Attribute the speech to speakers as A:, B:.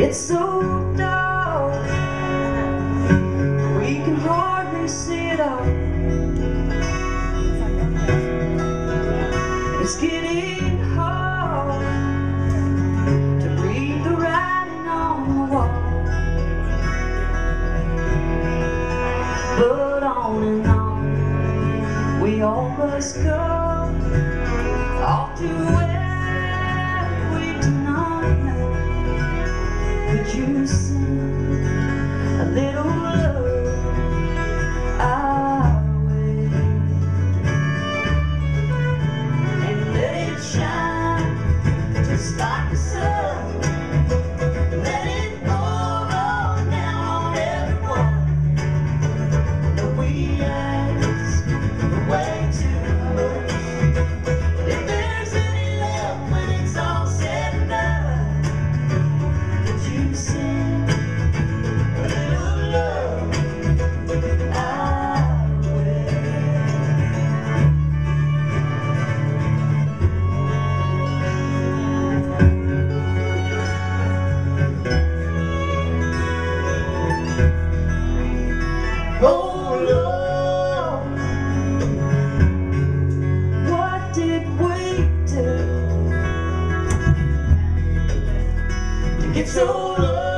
A: It's so we all must go off to where we do not know. Could you Oh.